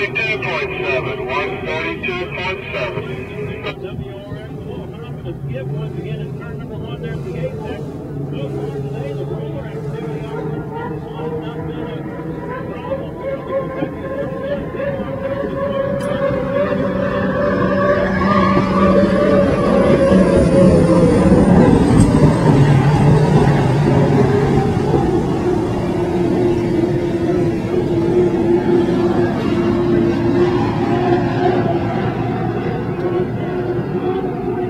142.7, 142.7. WRX 100 skip once again in turn number one there at the there. Go forward Música